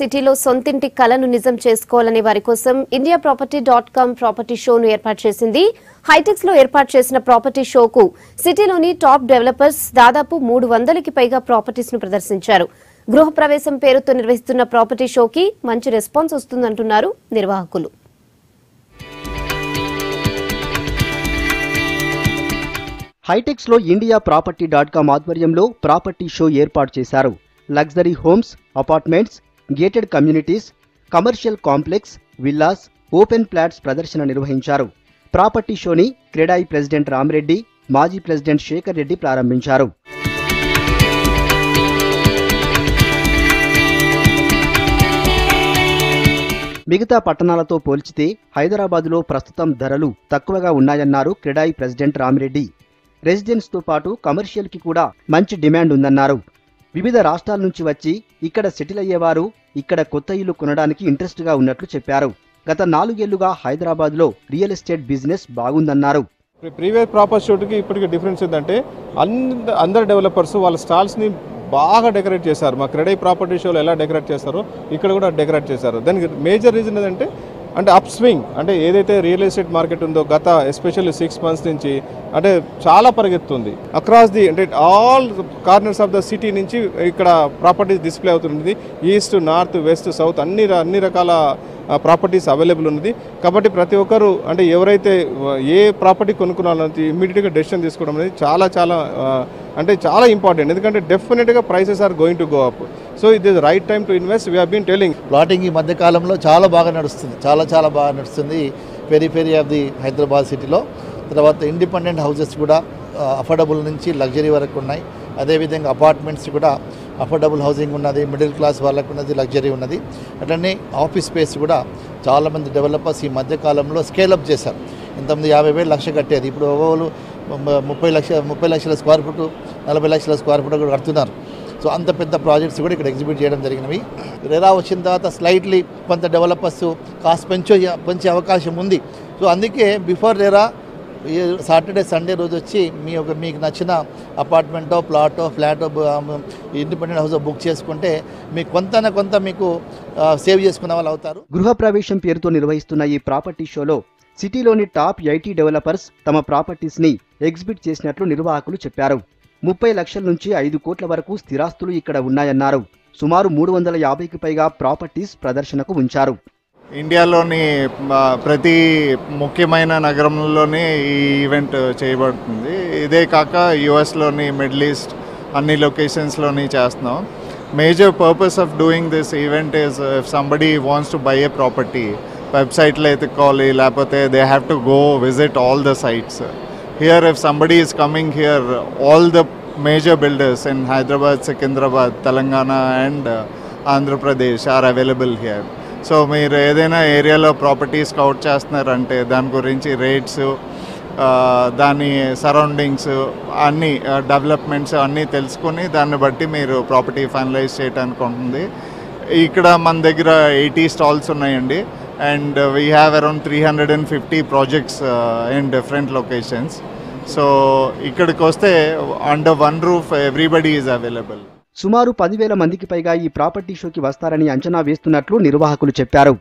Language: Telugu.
సిటీలో సొంతింటి కలను నిజం చేసుకోవాలనే వారి కోసం India property dot com property షోను ఏర్పాటు చేసింది. హైటెక్స్లో ఏర్పాటు చేసిన ప్రాపర్టీ షోకు సిటీలోని టాప్ డెవలపర్స్ దాదాపు మూడు వందలకి పైగా ప్రాపర్టీస్ను ప్రదర్శించారు. గృహప్రవేశం పేరుతో నిర్వహిస్తున్న ప్రాపర్టీ షోకి మంచి రెస్పాన్స్ వస్తుందంటున్నారు నిర్వాహకులు. హైటెక్స్లో ఇండియా ప్రాపర్టీ డాట్ కామ్ ఆధ్వర్యంలో ప్రాపర్టీ షో ఏర్పాటు చేశారు. Luxury homes apartments gated communities commercial complex villas open plots ప్రదర్శన నిర్వహించారు. ప్రాపర్టీ షోని క్రెడాయి ప్రెసిడెంట్ రామ్రెడ్డి మాజీ ప్రెసిడెంట్ శేఖర్ రెడ్డి ప్రారంభించారు. మిగతా పట్టణాలతో పోల్చితే హైదరాబాదులో ప్రస్తుతం ధరలు తక్కువగా ఉన్నాయన్నారు క్రెడాయి ప్రెసిడెంట్ రామిరెడ్డి. రెసిడెన్స్తో పాటు కమర్షియల్కి కూడా మంచి డిమాండ్ ఉందన్నారు. వివిధ రాష్ట్రాల నుంచి వచ్చి ఇక్కడ సెటిల్ అయ్యేవారు ఇక్కడ కొత్త ఇల్లు కొనడానికి ఇంట్రెస్ట్గా ఉన్నట్లు చెప్పారు. గత నాలుగేళ్ళుగా హైదరాబాద్లో రియల్ ఎస్టేట్ బిజినెస్ బాగుందన్నారు. ప్రీవియస్ ప్రాపర్ షూట్కి ఇప్పటికి డిఫరెన్స్ ఏంటంటే అంద అందరు డెవలపర్స్ వాళ్ళ స్టాల్స్ని బాగా డెకరేట్ చేశారు. మా క్రెడై ప్రాపర్టీ షోలో ఎలా డెకరేట్ చేస్తారో ఇక్కడ కూడా డెకరేట్ చేశారు. దానికి మేజర్ రీజన్ ఏంటంటే అంటే అప్ స్వింగ్ అంటే ఏదైతే రియల్ ఎస్టేట్ మార్కెట్ ఉందో గత ఎస్పెషల్లీ సిక్స్ మంత్స్ నుంచి అంటే చాలా పరిగెత్తుంది. అక్రాస్ ది అంటే all corners of the city నుంచి ఇక్కడ ప్రాపర్టీస్ డిస్ప్లే అవుతుంది ఈస్ట్ నార్త్ వెస్ట్ సౌత్ అన్ని అన్ని రకాల ప్రాపర్టీస్ అవైలబుల్ ఉన్నది. కాబట్టి ప్రతి ఒక్కరు అంటే ఎవరైతే ఏ ప్రాపర్టీ కొనుక్కున్నారో ఇమీడియట్గా డెసిషన్ తీసుకోవడం అనేది చాలా చాలా అంటే చాలా ఇంపార్టెంట్ ఎందుకంటే డెఫినెట్గా prices are going to go up so it is right time to invest we హీన్ telling plotting ఈ మధ్యకాలంలో చాలా బాగా నడుస్తుంది. చాలా చాలా బాగా నడుస్తుంది పెరి పెరి ఆఫ్ ది హైదరాబాద్ సిటీలో తర్వాత ఇండిపెండెంట్ హౌసెస్ కూడా అఫోర్డబుల్ నుంచి లగ్జరీ వరకు ఉన్నాయి. అదేవిధంగా అపార్ట్మెంట్స్ కూడా అఫోర్డబుల్ హౌసింగ్ ఉన్నది మిడిల్ క్లాస్ వాళ్ళకు ఉన్నది లగ్జరీ ఉన్నది. అట్లనే ఆఫీస్ స్పేస్ కూడా చాలామంది డెవలపర్స్ ఈ మధ్యకాలంలో స్కేలప్ చేశారు. ఇంతమంది యాభై వేలు లక్ష కట్టేది. ఇప్పుడు ఒక్కొక్కరు ముప్పై లక్ష ముప్పై లక్షల స్క్వేర్ ఫుట్ నలభై లక్షల స్క్వేర్ ఫుట్ కూడా కడుతున్నారు. సో అంత పెద్ద ప్రాజెక్ట్స్ కూడా ఇక్కడ ఎగ్జిబిట్ చేయడం జరిగినవి. రెరా వచ్చిన తర్వాత స్లైట్లీ కొంత డెవలపర్స్ కాస్ట్ పెంచే పెంచే అవకాశం ఉంది. సో అందుకే బిఫోర్ రెరా సాటర్డే సండే రోజు వచ్చి మీ ఒక మీకు నచ్చిన అపార్ట్మెంటో ప్లాటో ఫ్లాటో ఇండిపెండెంట్ హౌస్ బుక్ చేసుకుంటే మీకు కొంత కొంత మీకు సేవ్ చేసుకున్న వాళ్ళు అవుతారు. గృహ ప్రవేశం పేరుతో నిర్వహిస్తున్న ఈ ప్రాపర్టీ షోలో సిటీలోని టాప్ ఐటీ డెవలపర్స్ తమ ప్రాపర్టీస్ని ఎగ్జిబిట్ చేసినట్లు నిర్వాహకులు చెప్పారు. ముప్పై లక్షల నుంచి ఐదు కోట్ల వరకు స్థిరాస్తులు ఇక్కడ ఉన్నాయన్నారు. సుమారు మూడు వందల యాభైకి పైగా ప్రాపర్టీస్ ప్రదర్శనకు ఉంచారు. ఇండియాలోని ప్రతి ముఖ్యమైన నగరంలోనే ఈ ఈవెంట్ చేయబడుతుంది. ఇదే కాక యుఎస్లోని మిడిల్ ఈస్ట్ అన్ని లొకేషన్స్లోని చేస్తున్నాం. Major purpose of doing this event is if somebody wants to buy a property వెబ్సైట్లో ఎత్తుక్కోవాలి లేకపోతే they have to go visit all the sites here if somebody is coming here all the major builders in Hyderabad Secunderabad Telangana and Andhra Pradesh are available here so మీరు ఏదైనా ఏరియాలో ప్రాపర్టీ స్కౌట్ చేస్తున్నారంటే దాని గురించి రేట్స్ uh, దాని సరౌండింగ్స్ అన్నీ uh, డెవలప్మెంట్స్ అన్నీ తెలుసుకొని దాన్ని బట్టి మీరు ప్రాపర్టీ ఫైనలైజ్ చేయడానికి ఉంటుంది. ఇక్కడ మన దగ్గర ఎయిటీ స్టాల్స్ ఉన్నాయండి. And we have around three hundred and fifty projects in different locations so ఇక్కడికి వస్తే under one roof everybody is available సుమారు పదివేల మందికి పైగా ఈ ప్రాపర్టీ షోకి వస్తారని అంచనా వేస్తున్నట్లు నిర్వాహకులు చెప్పారు.